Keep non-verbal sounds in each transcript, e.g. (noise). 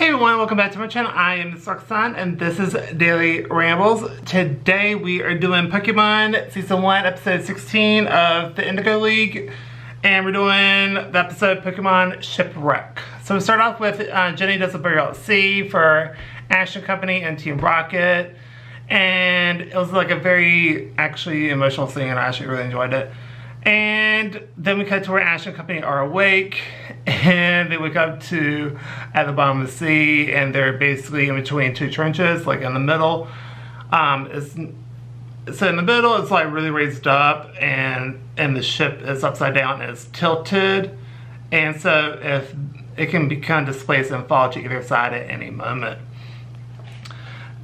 Hey everyone, welcome back to my channel. I am Roxanne and this is Daily Rambles. Today we are doing Pokemon Season 1, Episode 16 of the Indigo League. And we're doing the episode Pokemon Shipwreck. So we start off with uh, Jenny does a burial at sea for Ash and Company and Team Rocket. And it was like a very actually emotional scene and I actually really enjoyed it. And then we cut to where Ash and Company are awake (laughs) and they wake up to at the bottom of the sea and they're basically in between two trenches, like in the middle. Um, so in the middle it's like really raised up and and the ship is upside down and it's tilted. And so if it can become displaced and fall to either side at any moment.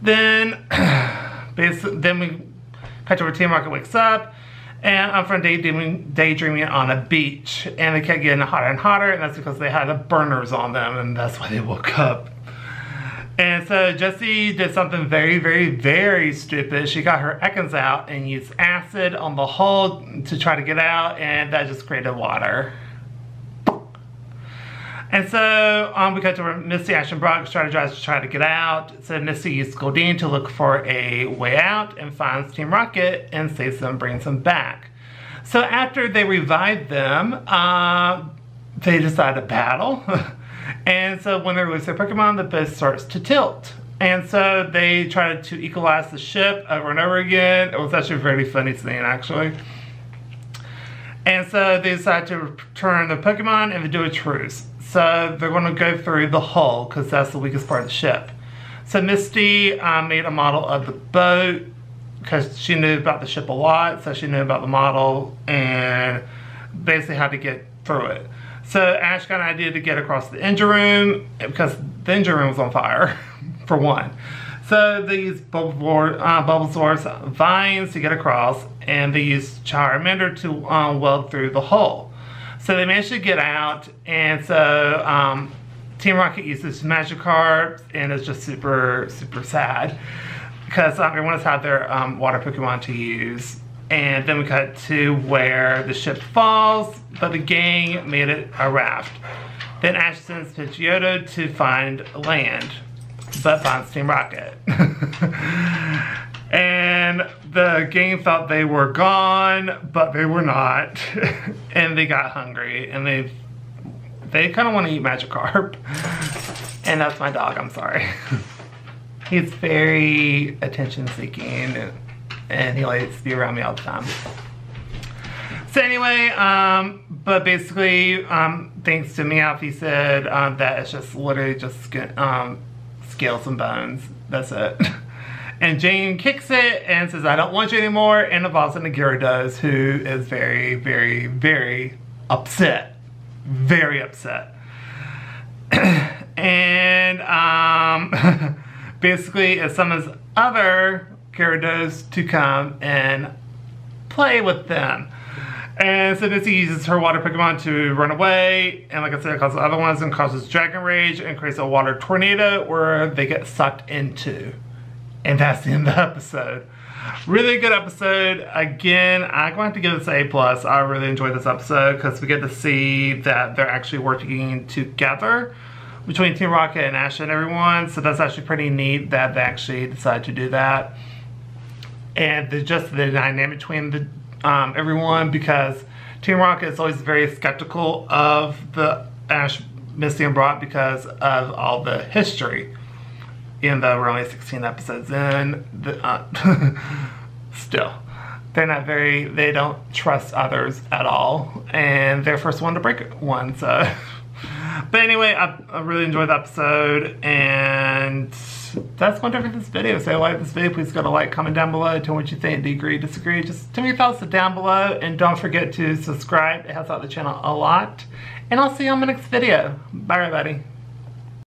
Then (clears throat) basically then we cut to where Team Rocket wakes up and I'm from daydreaming, daydreaming on a beach and they kept getting hotter and hotter and that's because they had the burners on them and that's why they woke up. And so Jessie did something very, very, very stupid. She got her Ekans out and used acid on the hull to try to get out and that just created water. And so um, we got to where Misty, Ash, and Brock strategize to try to get out. So Misty uses Goldeen to look for a way out and finds Team Rocket and saves them, brings them back. So after they revive them, uh, they decide to battle. (laughs) and so when they release their Pokemon, the boat starts to tilt. And so they try to equalize the ship over and over again. It was actually a very funny scene, actually. And so they decide to return the Pokemon and they do a truce. So they're going to go through the hull because that's the weakest part of the ship. So Misty um, made a model of the boat because she knew about the ship a lot. So she knew about the model and basically how to get through it. So Ash got an idea to get across the engine room because the engine room was on fire, (laughs) for one. So they Bulbasaur, uh, Bulbasaur's vines to get across and they use Charmander to um, weld through the hull. So they managed to get out, and so um, Team Rocket uses Magikarp, and it's just super, super sad because um, everyone has had their um, water Pokemon to use. And then we cut to where the ship falls, but the gang made it a raft. Then Ash sends Pidgeotto to find land, but on Steam Rocket. (laughs) and the game thought they were gone, but they were not. (laughs) and they got hungry and they they kind of want to eat Magikarp. (laughs) and that's my dog, I'm sorry. He's very attention seeking and, and he likes to be around me all the time. So anyway, um, but basically, um, thanks to Meowth, he said um, that it's just literally just um, scales and bones. That's it. (laughs) And James kicks it and says, I don't want you anymore, and evolves into does, who is very, very, very upset. Very upset. (clears throat) and um, (laughs) basically it summons other Gyarados to come and play with them. And so Misty uses her water Pokemon to run away. And like I said, it causes other ones and causes Dragon Rage and creates a water tornado where they get sucked into. And that's the end of the episode. Really good episode. Again, I'm going to have to give this A+. plus. I really enjoyed this episode because we get to see that they're actually working together between Team Rocket and Ash and everyone. So that's actually pretty neat that they actually decided to do that. And the, just the dynamic between the um, everyone because Team Rocket is always very skeptical of the Ash, Misty, and Brock because of all the history even though we're only 16 episodes in, the, uh, (laughs) still, they're not very, they don't trust others at all, and they're first one to break one, so. (laughs) but anyway, I, I, really enjoyed the episode, and that's going to do for this video. So if you like this video, please go to like, comment down below, tell me what you think, do you agree, disagree, just tell me your thoughts down below, and don't forget to subscribe, it helps out the channel a lot, and I'll see you on my next video. Bye everybody.